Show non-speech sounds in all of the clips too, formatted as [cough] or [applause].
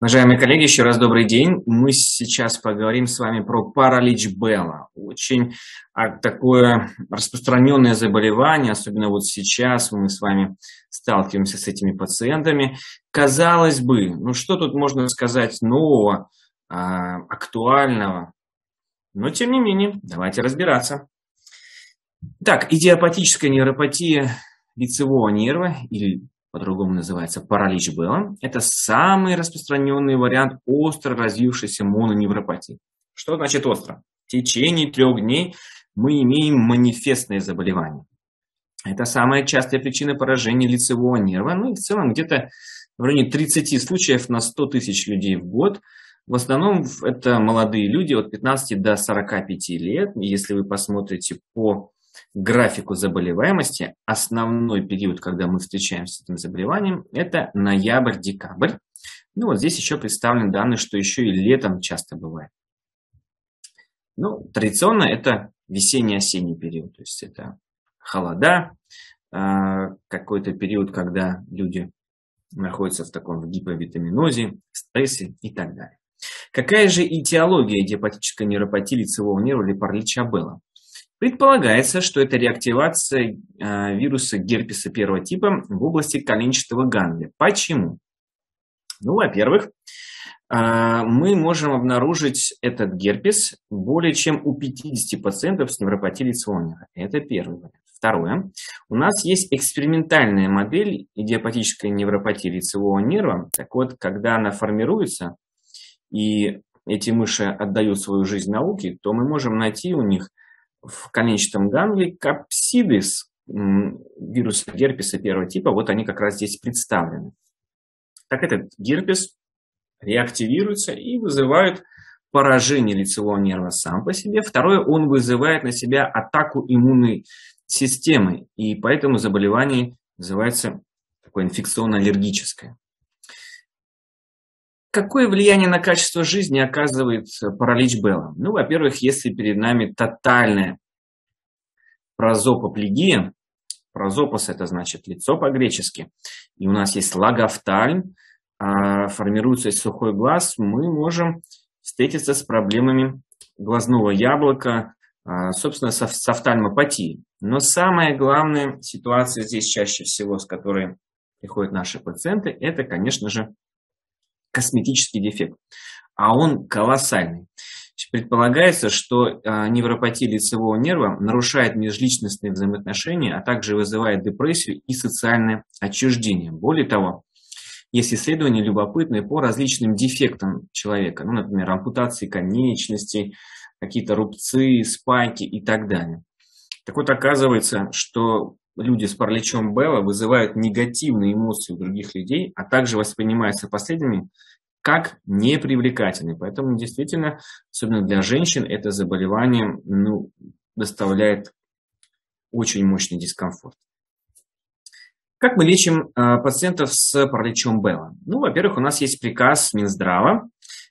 Уважаемые коллеги, еще раз добрый день. Мы сейчас поговорим с вами про паралич Белла. Очень а, такое распространенное заболевание, особенно вот сейчас мы с вами сталкиваемся с этими пациентами. Казалось бы, ну что тут можно сказать нового, а, актуального? Но тем не менее, давайте разбираться. Так, идиопатическая нейропатия лицевого нерва или по-другому называется паралич Белла, это самый распространенный вариант остро развившейся мононевропатии. Что значит остро? В течение трех дней мы имеем манифестное заболевание. Это самая частая причина поражения лицевого нерва. Ну и в целом где-то в районе 30 случаев на 100 тысяч людей в год. В основном это молодые люди от 15 до 45 лет. Если вы посмотрите по графику заболеваемости, основной период, когда мы встречаемся с этим заболеванием, это ноябрь-декабрь. Ну вот здесь еще представлены данные, что еще и летом часто бывает. Ну, традиционно это весенний-осенний период, то есть это холода, а, какой-то период, когда люди находятся в таком гиповитаминозе, стрессе и так далее. Какая же этиология диапатической нейропатии лицевого нерва или паралича Белла? Предполагается, что это реактивация э, вируса герпеса первого типа в области коленчатого ганглия. Почему? Ну, во-первых, э, мы можем обнаружить этот герпес более чем у 50 пациентов с невропатией лицевого Это первый вариант. Второе. У нас есть экспериментальная модель идиопатической невропатии лицевого нерва. Так вот, когда она формируется, и эти мыши отдают свою жизнь науке, то мы можем найти у них в конечном гангле капсиды с вируса герпеса первого типа, вот они как раз здесь представлены. Так этот герпес реактивируется и вызывает поражение лицевого нерва сам по себе. Второе, он вызывает на себя атаку иммунной системы, и поэтому заболевание называется такое инфекционно-аллергическое. Какое влияние на качество жизни оказывает паралич Белла? Ну, во-первых, если перед нами тотальная прозопоплегия, прозопос это значит лицо по-гречески, и у нас есть лагофтальм, а, формируется сухой глаз, мы можем встретиться с проблемами глазного яблока, а, собственно, с, с офтальмопатией. Но самая главная ситуация здесь чаще всего, с которой приходят наши пациенты, это, конечно же, косметический дефект, а он колоссальный. Предполагается, что а, невропатия лицевого нерва нарушает межличностные взаимоотношения, а также вызывает депрессию и социальное отчуждение. Более того, есть исследования любопытные по различным дефектам человека, ну, например, ампутации конечностей, какие-то рубцы, спайки и так далее. Так вот, оказывается, что люди с параличом Белла вызывают негативные эмоции у других людей, а также воспринимаются последними как непривлекательные. Поэтому действительно, особенно для женщин, это заболевание ну, доставляет очень мощный дискомфорт. Как мы лечим э, пациентов с параличом Белла? Ну, во-первых, у нас есть приказ Минздрава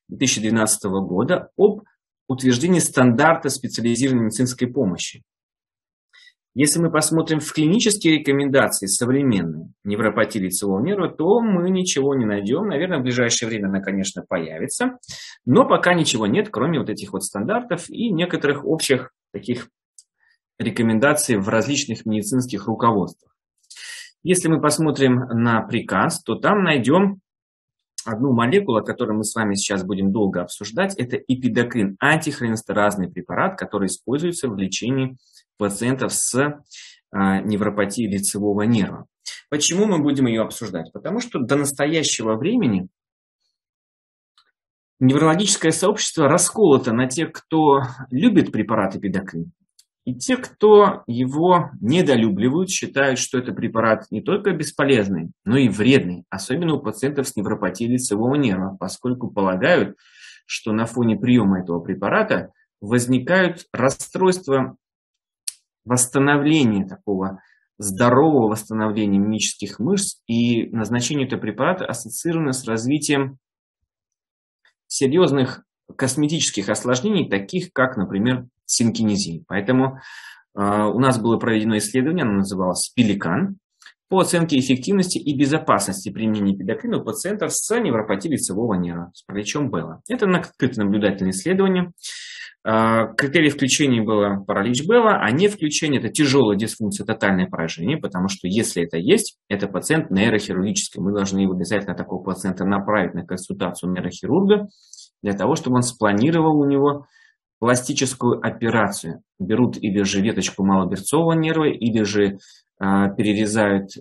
2012 года об утверждении стандарта специализированной медицинской помощи. Если мы посмотрим в клинические рекомендации современные невропатии лицевого нерва, то мы ничего не найдем. Наверное, в ближайшее время она, конечно, появится. Но пока ничего нет, кроме вот этих вот стандартов и некоторых общих таких рекомендаций в различных медицинских руководствах. Если мы посмотрим на приказ, то там найдем одну молекулу, которую мы с вами сейчас будем долго обсуждать. Это эпидокрин, антихолинстеразный препарат, который используется в лечении пациентов с а, невропатией лицевого нерва. Почему мы будем ее обсуждать? Потому что до настоящего времени неврологическое сообщество расколото на тех, кто любит препарат эпидокрин, и те, кто его недолюбливают, считают, что это препарат не только бесполезный, но и вредный, особенно у пациентов с невропатией лицевого нерва, поскольку полагают, что на фоне приема этого препарата возникают расстройства восстановления такого здорового восстановления мимических мышц, и назначение этого препарата ассоциировано с развитием серьезных косметических осложнений, таких как, например, синкинезии. Поэтому э, у нас было проведено исследование, оно называлось «Пеликан». По оценке эффективности и безопасности применения педокрина у пациентов с невропатией лицевого нерва, с параличом Белла. Это открытое наблюдательное исследование. А, критерий включения было паралич Белла, а не включение – это тяжелая дисфункция, тотальное поражение, потому что если это есть, это пациент нейрохирургический. Мы должны его обязательно такого пациента направить на консультацию нейрохирурга для того, чтобы он спланировал у него пластическую операцию. Берут или же веточку малоберцового нерва, или же э, перерезают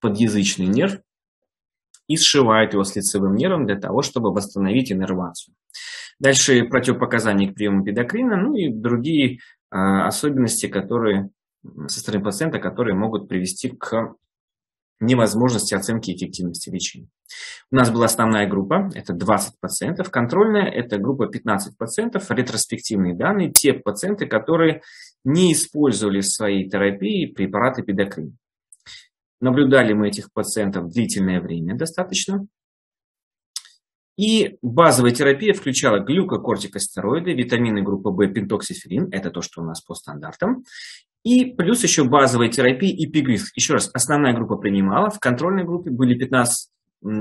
подъязычный нерв и сшивают его с лицевым нервом для того, чтобы восстановить иннервацию. Дальше противопоказания к приему педокрина, ну и другие э, особенности, которые со стороны пациента, которые могут привести к невозможности оценки эффективности лечения. У нас была основная группа, это 20 пациентов, контрольная, это группа 15 пациентов, ретроспективные данные, те пациенты, которые не использовали в своей терапии препараты педокрин. Наблюдали мы этих пациентов длительное время достаточно, и базовая терапия включала глюкокортикостероиды, витамины группы В, пентоксиферин, это то, что у нас по стандартам, и плюс еще базовая терапия и пигрис. Еще раз, основная группа принимала, в контрольной группе были 15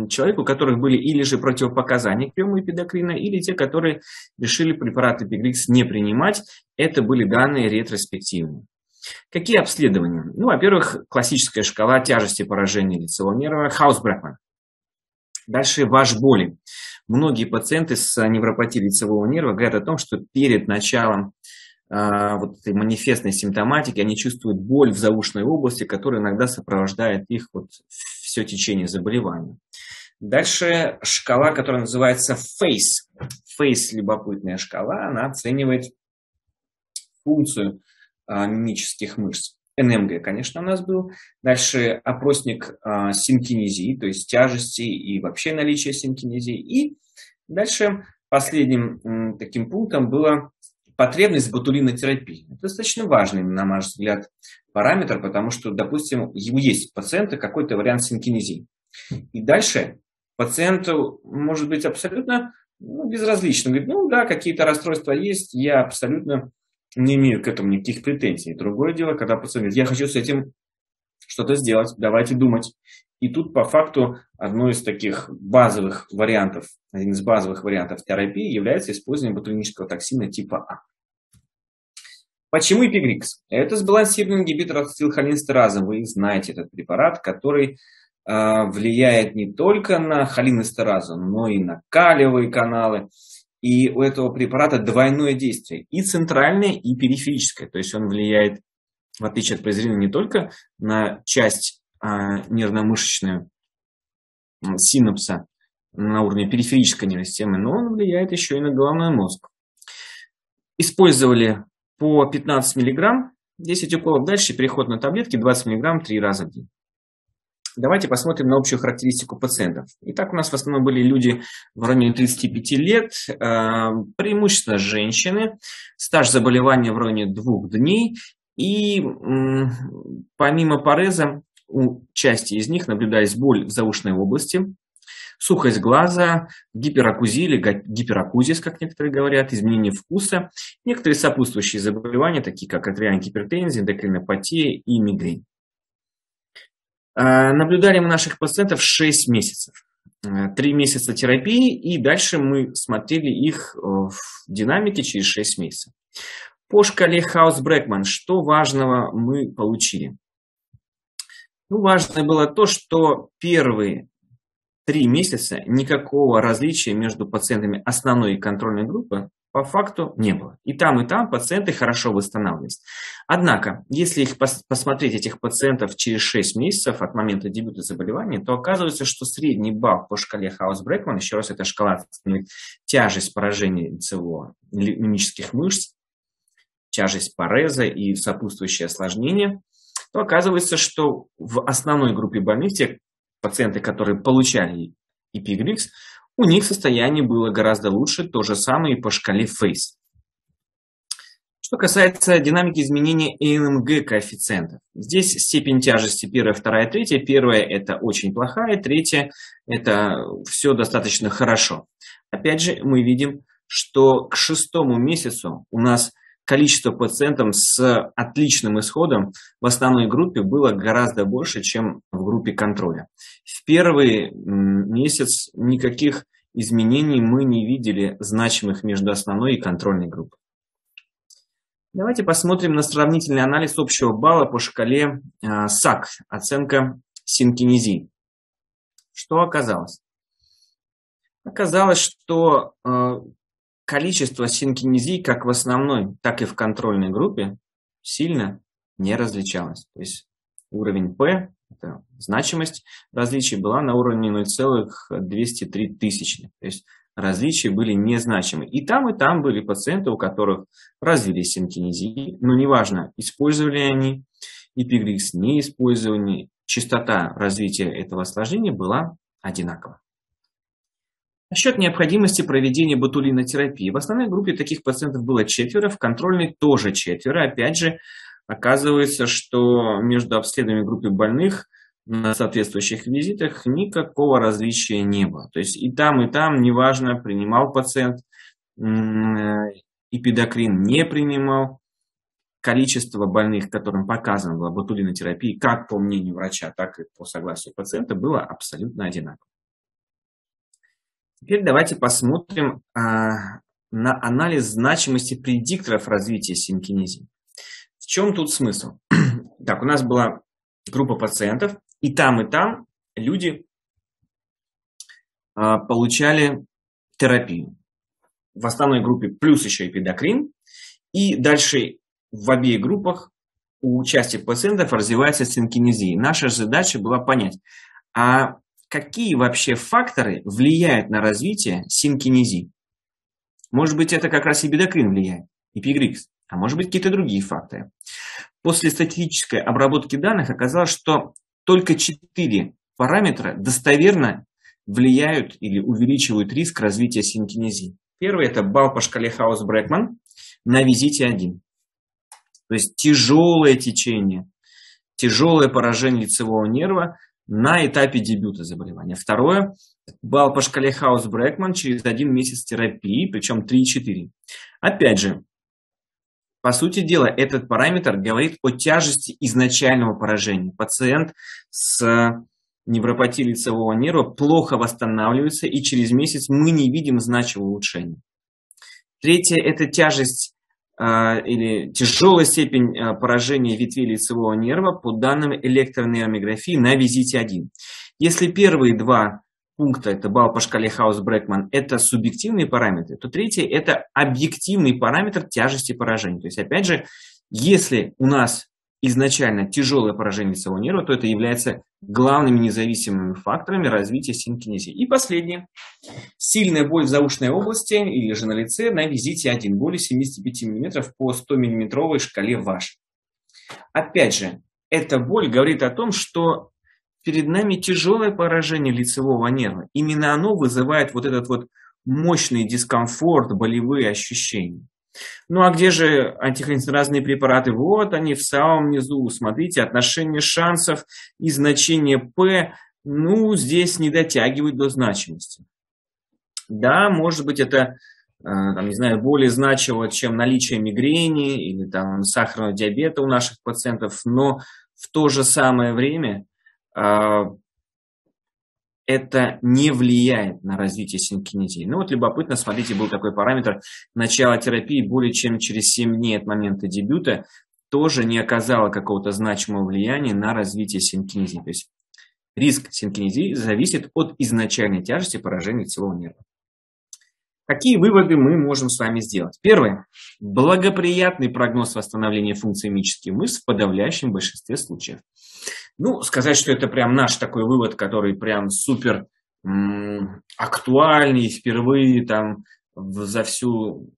человек, у которых были или же противопоказания к приему эпидокрина, или те, которые решили препараты Пигрикс не принимать. Это были данные ретроспективные. Какие обследования? Ну, во-первых, классическая шкала тяжести поражения лицевого нерва Хаус-Брэкман. Дальше ваш боли. Многие пациенты с невропатией лицевого нерва говорят о том, что перед началом вот этой манифестной симптоматики они чувствуют боль в заушной области, которая иногда сопровождает их вот все течение заболевания. Дальше шкала, которая называется FACE. FACE – любопытная шкала, она оценивает функцию э, мимических мышц. НМГ, конечно, у нас был. Дальше опросник э, синкинезии, то есть тяжести и вообще наличие синкинезии. И дальше последним таким пунктом было потребность ботулинотерапии. Это достаточно важный, на наш взгляд, параметр, потому что, допустим, есть пациента какой-то вариант синкинезии. И дальше пациенту может быть абсолютно ну, безразлично. Говорит, ну да, какие-то расстройства есть, я абсолютно не имею к этому никаких претензий. Другое дело, когда пациент говорит, я хочу с этим что-то сделать, давайте думать. И тут по факту одно из таких базовых вариантов, один из базовых вариантов терапии является использование ботулинического токсина типа А. Почему эпигрикс? Это сбалансированный ингибитор ацетилхолинстераза. Вы знаете этот препарат, который э, влияет не только на холинестеразу, но и на калиевые каналы, и у этого препарата двойное действие, и центральное, и периферическое. То есть он влияет, в отличие от презрина, не только на часть а, нервно-мышечную синапса на уровне периферической нервной системы, но он влияет еще и на головной мозг. Использовали по 15 мг, 10 уколов, дальше переход на таблетки 20 мг 3 раза в день. Давайте посмотрим на общую характеристику пациентов. Итак, у нас в основном были люди в районе 35 лет, э, преимущественно женщины, стаж заболевания в районе двух дней. И помимо пареза у части из них наблюдались боль в заушной области, сухость глаза, гиперакузия или гиперакузис, как некоторые говорят, изменение вкуса, некоторые сопутствующие заболевания, такие как артериальная гипертензия, эндокринопатия и мигрень. А, наблюдали мы наших пациентов 6 месяцев. 3 месяца терапии, и дальше мы смотрели их э, в динамике через 6 месяцев. По шкале Хаус-Брэкман, что важного мы получили? Ну, важное было то, что первые три месяца никакого различия между пациентами основной и контрольной группы по факту не было. И там, и там пациенты хорошо восстанавливались. Однако, если их пос посмотреть, этих пациентов через 6 месяцев от момента дебюта заболевания, то оказывается, что средний балл по шкале Хаус-Брэкман, еще раз, эта шкала тяжесть поражения лицевого мимических мышц, тяжесть пареза и сопутствующие осложнения, то оказывается, что в основной группе больных, те пациенты, которые получали эпигрикс, у них состояние было гораздо лучше, то же самое и по шкале FACE. Что касается динамики изменения ЭНМГ коэффициентов. Здесь степень тяжести первая, вторая, третья. Первая – это очень плохая, третья – это все достаточно хорошо. Опять же, мы видим, что к шестому месяцу у нас количество пациентов с отличным исходом в основной группе было гораздо больше, чем в группе контроля. В первый месяц никаких изменений мы не видели значимых между основной и контрольной группой. Давайте посмотрим на сравнительный анализ общего балла по шкале э, САК, оценка синкинезии. Что оказалось? Оказалось, что э, количество синкинезий как в основной, так и в контрольной группе сильно не различалось. То есть уровень P, это значимость различий, была на уровне 0,203 тысячных. То есть различия были незначимы. И там, и там были пациенты, у которых развились синкинезии, но неважно, использовали они эпигрикс, не использовали, частота развития этого осложнения была одинакова. Насчет необходимости проведения ботулинотерапии. В основной группе таких пациентов было четверо, в контрольной тоже четверо. Опять же, оказывается, что между обследованием группы больных на соответствующих визитах никакого различия не было. То есть и там, и там, неважно, принимал пациент эпидокрин, не принимал, количество больных, которым показана была ботулинотерапия, как по мнению врача, так и по согласию пациента, было абсолютно одинаково. Теперь давайте посмотрим а, на анализ значимости предикторов развития синкинезии. В чем тут смысл? [clears throat] так, у нас была группа пациентов, и там, и там люди а, получали терапию. В основной группе плюс еще эпидокрин. И дальше в обеих группах у участия пациентов развивается синкинезия. Наша задача была понять, а какие вообще факторы влияют на развитие синкинезии. Может быть, это как раз и бедокрин влияет, и пигрикс, а может быть, какие-то другие факторы. После статистической обработки данных оказалось, что только 4 параметра достоверно влияют или увеличивают риск развития синкинезии. Первый – это балл по шкале Хаус-Брэкман на визите 1. То есть тяжелое течение, тяжелое поражение лицевого нерва на этапе дебюта заболевания. Второе, балл по шкале Хаус-Брэкман через один месяц терапии, причем 3,4. Опять же, по сути дела, этот параметр говорит о тяжести изначального поражения. Пациент с невропатией лицевого нерва плохо восстанавливается, и через месяц мы не видим значимого улучшения. Третье – это тяжесть или тяжелая степень а, поражения ветвей лицевого нерва по данным электронейромиографии на визите 1. Если первые два пункта, это балл по шкале Хаус-Брэкман, это субъективные параметры, то третий – это объективный параметр тяжести поражения. То есть, опять же, если у нас изначально тяжелое поражение лицевого нерва, то это является главными независимыми факторами развития синкинезии. И последнее. Сильная боль в заушной области или же на лице на визите 1 боли 75 мм по 100 мм шкале ВАШ. Опять же, эта боль говорит о том, что перед нами тяжелое поражение лицевого нерва. Именно оно вызывает вот этот вот мощный дискомфорт, болевые ощущения. Ну а где же антихолестеразные препараты? Вот они в самом низу. Смотрите, отношение шансов и значение P, ну, здесь не дотягивают до значимости. Да, может быть, это, э, там, не знаю, более значимо, чем наличие мигрени или там сахарного диабета у наших пациентов, но в то же самое время э, это не влияет на развитие синкинезии. Ну вот любопытно, смотрите, был такой параметр начала терапии более чем через 7 дней от момента дебюта тоже не оказало какого-то значимого влияния на развитие синкинезии. То есть риск синкинезии зависит от изначальной тяжести поражения лицевого нерва. Какие выводы мы можем с вами сделать? Первое. Благоприятный прогноз восстановления функции мимических мышц в подавляющем большинстве случаев. Ну, сказать, что это прям наш такой вывод, который прям супер м- актуальный, впервые там в, за всю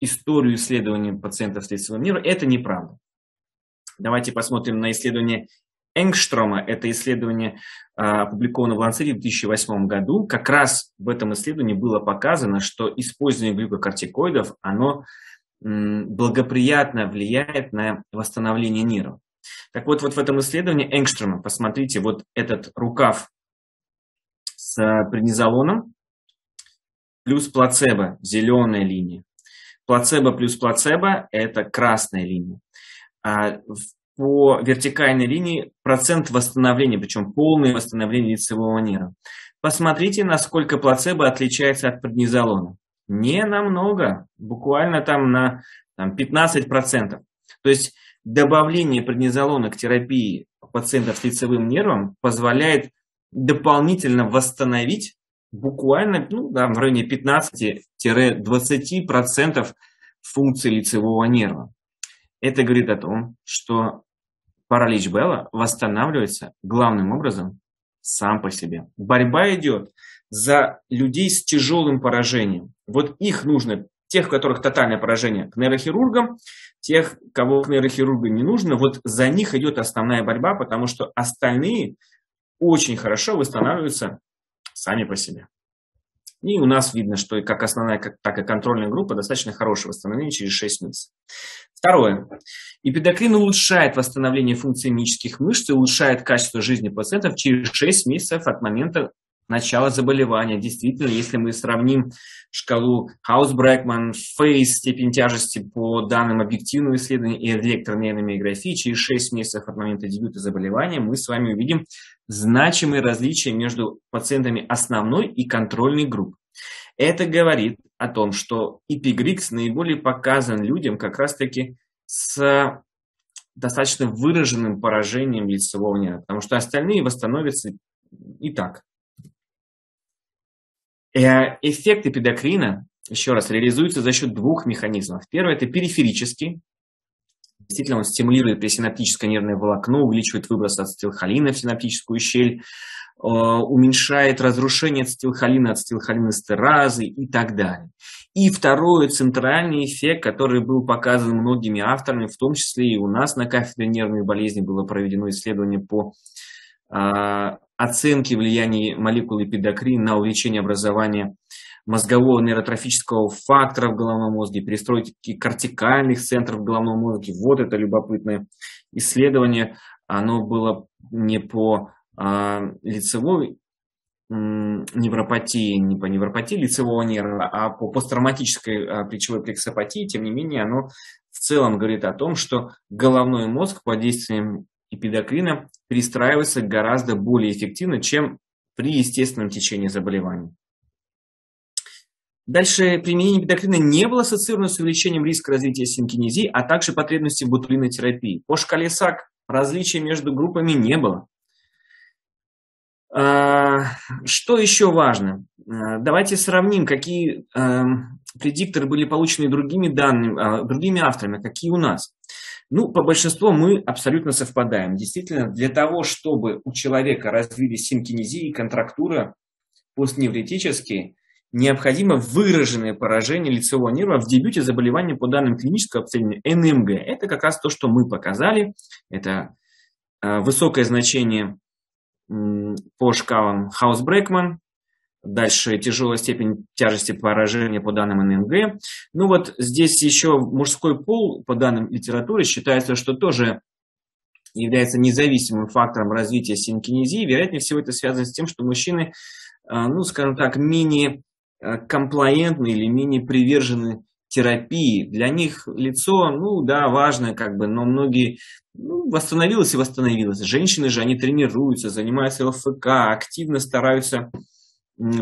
историю исследований пациентов с лицевым нервом, это неправда. Давайте посмотрим на исследование Энгштрома. Это исследование а, опубликовано в Ланцете в 2008 году. Как раз в этом исследовании было показано, что использование глюкокортикоидов, оно благоприятно влияет на восстановление нервов. Так вот, вот в этом исследовании Энгстрема, посмотрите, вот этот рукав с преднизолоном плюс плацебо, зеленая линия. Плацебо плюс плацебо – это красная линия. А по вертикальной линии процент восстановления, причем полное восстановление лицевого нерва. Посмотрите, насколько плацебо отличается от преднизолона. Не намного, буквально там на там, 15%. То есть добавление преднизолона к терапии пациентов с лицевым нервом позволяет дополнительно восстановить буквально ну, да, в районе 15-20% функции лицевого нерва. Это говорит о том, что паралич Белла восстанавливается главным образом сам по себе. Борьба идет за людей с тяжелым поражением. Вот их нужно, тех, у которых тотальное поражение, к нейрохирургам, тех, кого к нейрохирургу не нужно, вот за них идет основная борьба, потому что остальные очень хорошо восстанавливаются сами по себе. И у нас видно, что как основная, так и контрольная группа достаточно хорошее восстановление через 6 месяцев. Второе. Эпидокрин улучшает восстановление функций мышц и улучшает качество жизни пациентов через 6 месяцев от момента начала заболевания. Действительно, если мы сравним шкалу Хаус-Брэкман, Фейс, степень тяжести по данным объективного исследования и электронейромиографии, через 6 месяцев от момента дебюта заболевания мы с вами увидим значимые различия между пациентами основной и контрольной групп. Это говорит о том, что эпигрикс наиболее показан людям как раз-таки с достаточно выраженным поражением лицевого нерва, потому что остальные восстановятся и так. Э, эффект эпидокрина, еще раз, реализуется за счет двух механизмов. Первый – это периферический. Действительно, он стимулирует пресинаптическое нервное волокно, увеличивает выброс ацетилхолина в синаптическую щель, э, уменьшает разрушение ацетилхолина, ацетилхолинестеразы и так далее. И второй центральный эффект, который был показан многими авторами, в том числе и у нас на кафедре нервной болезни было проведено исследование по а, оценки влияния молекулы эпидокрин на увеличение образования мозгового нейротрофического фактора в головном мозге, перестройки кортикальных центров в головном мозге. Вот это любопытное исследование. Оно было не по а, лицевой невропатии, не по невропатии лицевого нерва, а по посттравматической а, плечевой плексопатии. Тем не менее, оно в целом говорит о том, что головной мозг под действием эпидокрина перестраивается гораздо более эффективно, чем при естественном течении заболевания. Дальше применение эпидокрина не было ассоциировано с увеличением риска развития синкинезии, а также потребности ботулинотерапии. По шкале САК различий между группами не было. А, что еще важно? А, давайте сравним, какие а, предикторы были получены другими данными, другими авторами, какие у нас. Ну, по большинству мы абсолютно совпадаем. Действительно, для того, чтобы у человека развились синкинезия и контрактура постневритические, необходимо выраженное поражение лицевого нерва в дебюте заболевания по данным клинического обследования НМГ. Это как раз то, что мы показали. Это э, высокое значение по шкалам Хаус-Брекман, Дальше тяжелая степень тяжести поражения по данным НМГ. Ну вот здесь еще мужской пол, по данным литературы, считается, что тоже является независимым фактором развития синкинезии. Вероятнее всего это связано с тем, что мужчины, а, ну скажем так, менее а, комплаентны или менее привержены терапии. Для них лицо, ну да, важно как бы, но многие ну, восстановилось и восстановилось. Женщины же, они тренируются, занимаются ЛФК, активно стараются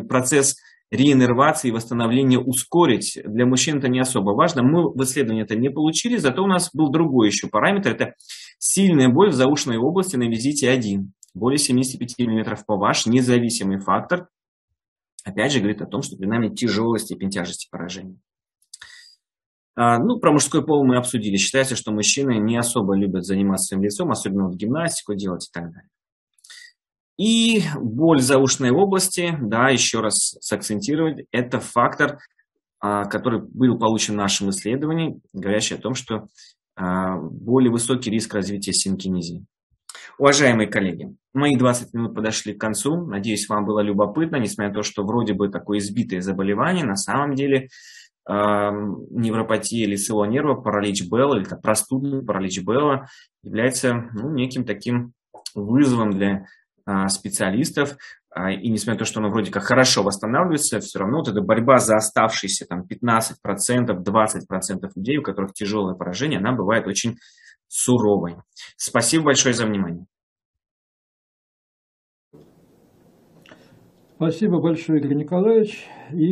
процесс реиннервации и восстановления ускорить. Для мужчин это не особо важно. Мы в исследовании это не получили, зато у нас был другой еще параметр. Это сильная боль в заушной области на визите 1. Более 75 мм по ваш независимый фактор. Опять же говорит о том, что при нами тяжелая степень тяжести поражения. А, ну, про мужской пол мы обсудили. Считается, что мужчины не особо любят заниматься своим лицом, особенно вот гимнастику делать и так далее. И боль заушной области, да, еще раз сакцентировать, это фактор, а, который был получен в нашем исследовании, говорящий о том, что а, более высокий риск развития синкинезии. Уважаемые коллеги, мои 20 минут подошли к концу. Надеюсь, вам было любопытно, несмотря на то, что вроде бы такое избитое заболевание, на самом деле э, невропатия лицевого нерва, паралич Белла, или как простудный паралич Белла, является ну, неким таким вызовом для специалистов. а, и несмотря на то, что оно вроде как хорошо восстанавливается, все равно вот эта борьба за оставшиеся там 15%, 20% людей, у которых тяжелое поражение, она бывает очень суровой. Спасибо большое за внимание. Спасибо большое, Игорь Николаевич. И